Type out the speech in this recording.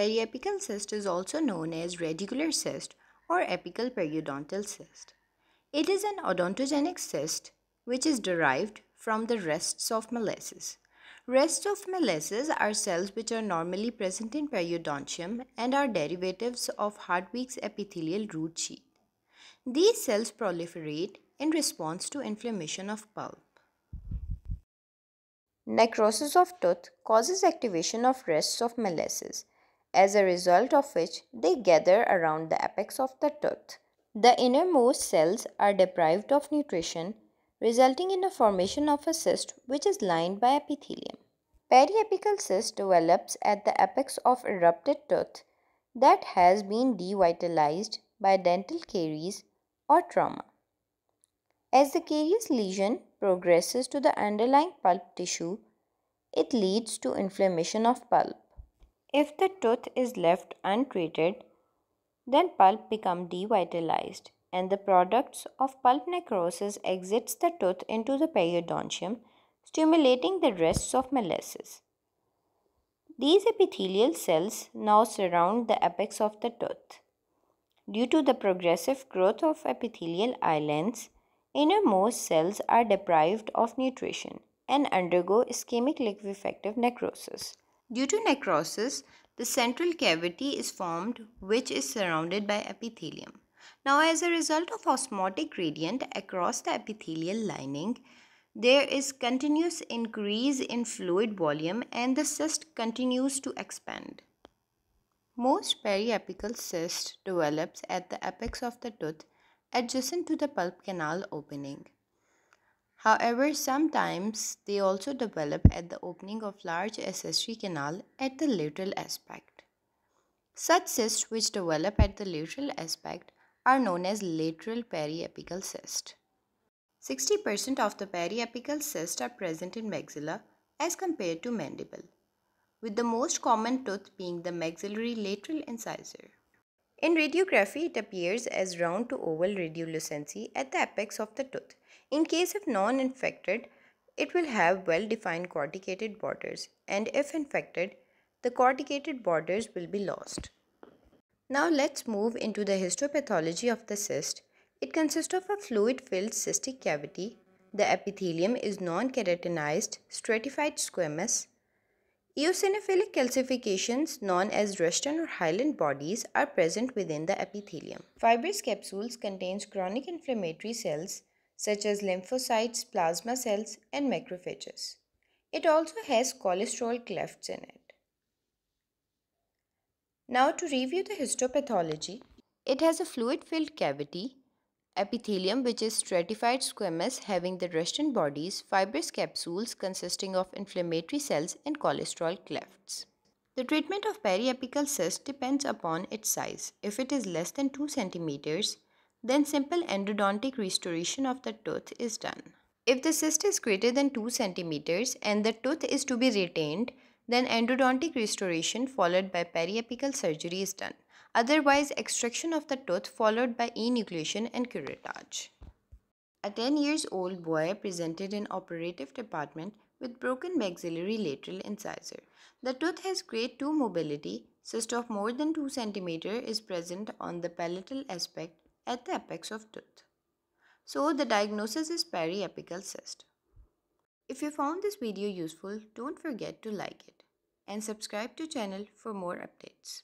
Periapical cyst is also known as radicular cyst or apical periodontal cyst. It is an odontogenic cyst which is derived from the rests of Malassez. Rests of Malassez are cells which are normally present in periodontium and are derivatives of Hertwig's epithelial root sheath. These cells proliferate in response to inflammation of pulp. Necrosis of tooth causes activation of rests of Malassez as a result of which they gather around the apex of the tooth. The innermost cells are deprived of nutrition, resulting in the formation of a cyst which is lined by epithelium. Periapical cyst develops at the apex of erupted tooth that has been devitalized by dental caries or trauma. As the carious lesion progresses to the underlying pulp tissue, it leads to inflammation of pulp. If the tooth is left untreated, then pulp become devitalized and the products of pulp necrosis exits the tooth into the periodontium, stimulating the rests of Malassez. These epithelial cells now surround the apex of the tooth. Due to the progressive growth of epithelial islands, innermost cells are deprived of nutrition and undergo ischemic liquefactive necrosis. Due to necrosis, the central cavity is formed which is surrounded by epithelium. Now as a result of osmotic gradient across the epithelial lining, there is continuous increase in fluid volume and the cyst continues to expand. Most periapical cyst develops at the apex of the tooth adjacent to the pulp canal opening. However, sometimes they also develop at the opening of large accessory canal at the lateral aspect. Such cysts which develop at the lateral aspect are known as lateral periapical cyst. 60% of the periapical cysts are present in maxilla as compared to mandible, with the most common tooth being the maxillary lateral incisor. In radiography, it appears as round to oval radiolucency at the apex of the tooth. In case of non-infected, it will have well-defined corticated borders and if infected, the corticated borders will be lost. Now let's move into the histopathology of the cyst. It consists of a fluid-filled cystic cavity. The epithelium is non-keratinized, stratified squamous. Eosinophilic calcifications known as Rushton or hyaline bodies are present within the epithelium. Fibrous capsules contains chronic inflammatory cells such as lymphocytes, plasma cells, and macrophages. It also has cholesterol clefts in it. Now to review the histopathology, it has a fluid-filled cavity, epithelium which is stratified squamous having the Rushton bodies, fibrous capsules consisting of inflammatory cells and cholesterol clefts. The treatment of periapical cyst depends upon its size. If it is less than 2 centimeters, then simple endodontic restoration of the tooth is done. If the cyst is greater than 2 centimeters and the tooth is to be retained, then endodontic restoration followed by periapical surgery is done. Otherwise, extraction of the tooth followed by enucleation and curettage. A 10 years old boy presented in operative department with broken maxillary lateral incisor. The tooth has grade 2 mobility. Cyst of more than 2 cm is present on the palatal aspect at the apex of tooth. So the diagnosis is periapical cyst. If you found this video useful, don't forget to like it and subscribe to channel for more updates.